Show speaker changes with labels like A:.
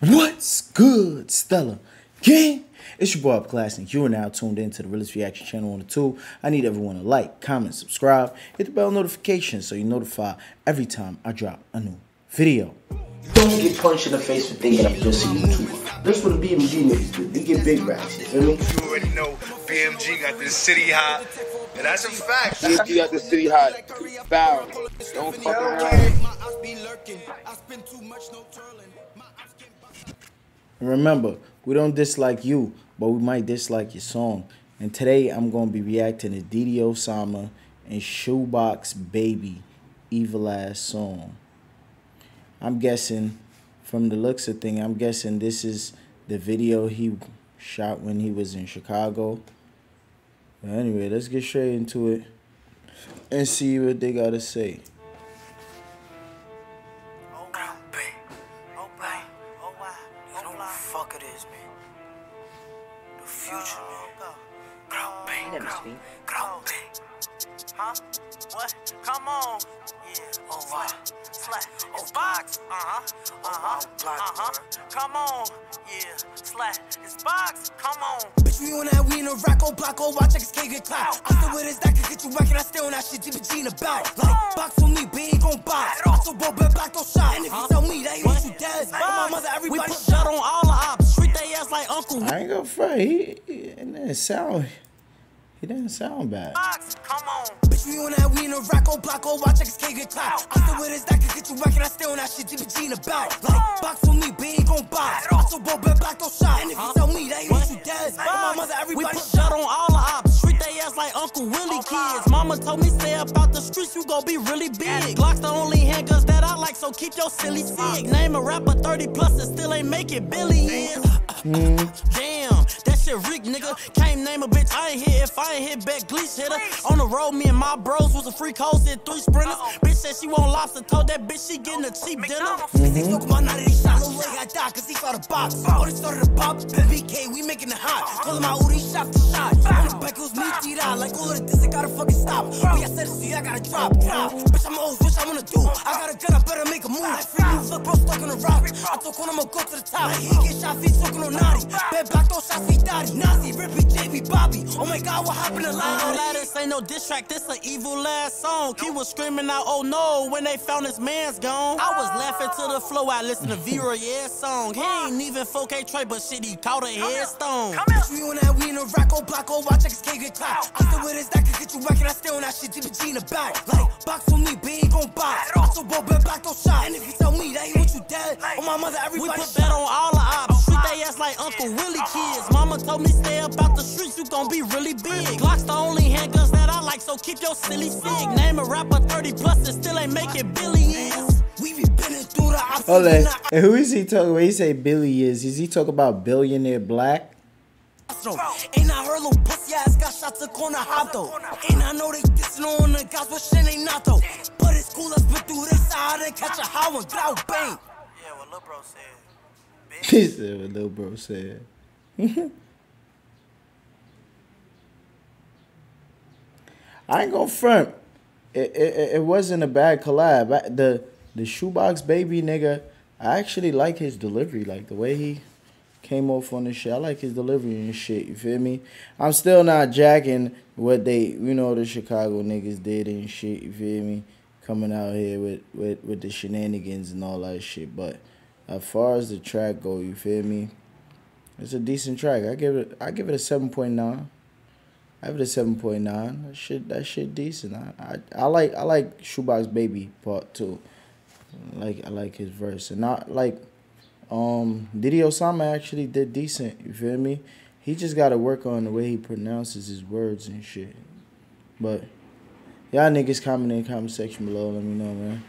A: What's good, Stella? Gang? It's your boy Upper Class. You are now tuned in to the Realist Reaction channel on the tool. I need everyone to like, comment, subscribe, hit the bell notification so you're notified every time I drop a new video. Don't get punched in the face for thinking I'm just a YouTuber. That's what the BMG niggas do. They get big racks, you feel me?
B: You already know BMG got this city hot. And that's a fact.
C: BMG got the city hot. Foul. Don't fuck around.
A: And remember, we don't dislike you, but we might dislike your song. And today I'm going to be reacting to DD Osama and Shoebox Baby, Evil Ass Song. I'm guessing, from the looks of thing, I'm guessing this is the video he shot when he was in Chicago. But anyway, let's get straight into it and see what they got to say.
D: Fuck it is, man. The future, man. Grow big, grow, grow big. Huh? What? Come on. Yeah. Oh, why? Slack. Oh, box. Uh-huh. Uh-huh. Uh-huh. Come on. Yeah. Slack. It's box. Come on.
E: Bitch, we on that, we in a block, Blocko, watch niggas can't get clout. I still with this, that can get you whack, and I still on that shit, GBG in the bout. Like, box with me, but ain't gon' box. I so bold, bet black, don't shot. And if you tell me that you want you dead, my mother, everybody
D: put shut on all ass
A: I ain't gonna front. He, he it didn't sound. He didn't sound bad.
D: Box. Come on.
E: Bitch, we on that, we in a Rocco Blocko, watch niggas can't get clout. I still with this, that can get you whack, and I still on that shit, GBG in the bout. Like, box with me, but ain't gon' box. I so bold, bet black, don't shot. And if you tell me that he want you dead, my mother,
D: We
E: everybody
D: put shut on all the ops. Treat they ass like Uncle Willie kids. Mama told me stay up out the streets, you gon' be really big. Glock's the only handguns that I like, so keep your silly sig. Name a rapper 30 plus and still ain't make it Damn, that shit Rick, nigga. Can't name a bitch, I ain't hit if I ain't hit back Gleech hitter. On the road, me and my bros was a free host in three sprinters. Bitch said she want lobster, told that bitch she getting a cheap dinner.
E: They talk about now that he shot, little leg I died, cause he saw the box. Oh, they started the pop, BK, we making it hot. Told him out, ooh, he shot the shot. On the back, it was me, tira, like all of this, I gotta fucking stop. But I said it, see, I gotta drop, drop. Bitch, I'm old, bitch, I wanna do. I got a gun, I better make a move. Free you, look, bro, stuck on the rock. I told one, I'ma go to the top. He get shot, feet talking on naughty. Bad black, those shots, feet daddy. Nazi, Rippy, JB, Bobby. Oh my god, what happened to
D: I ain't gonna lie, this ain't no diss track, this an evil ass song. He was screaming out, oh no, when they found his man's gone. I was laughing to the flow, I listened to V-Roy yeah song. He ain't even 4K Trey, but shit, he caught a headstone.
E: Come Bitch, we on that, we in a Rocco, oh, Blocko, oh, watch niggas can't get clout. I still with this, that can get you whack, and I still on that shit, GBG in the back. Like, box with me, but ain't gon' box. I so bet black, don't shot. And if you tell me that he want you dead, oh my mother, everybody We
D: put that on all the ops. Treat they ass like Uncle Willie kids. Mama told me stay up out the streets, you gon' be really big. Glock's the only handguns that I like, so keep your silly sig. Name a rapper 30 plus and still ain't make it billions.
E: We be bending through the ops.
A: Hold
E: and
A: on. And who is he talking about? He say Billy is. Is he talking about billionaire black?
E: Astro. Ain't I heard little pussy ass got shot to corner hot though. And I know they dissing on the guys, but shit ain't not though. But it's cool, let's put through this side and catch a how and get bang.
D: Yeah, what Lil Bro said.
A: He said what little bro said. I ain't gonna front. It, it, it wasn't a bad collab. I- The the shoebox baby nigga, I actually like his delivery, like the way he came off on the shit. I like his delivery and shit. You feel me? I'm still not jacking what they, you know, the Chicago niggas did and shit. You feel me? Coming out here with with with the shenanigans and all that shit. But as far as the track go, you feel me? It's a decent track. I give it I give it a seven point nine. I give it a seven point nine. That shit that shit decent. I, I I like I like Shoebox Baby part two. Like I like his verse. And not like um DD Osama actually did decent, you feel me? He just gotta work on the way he pronounces his words and shit. But y'all niggas comment in the comment section below, let me know, man.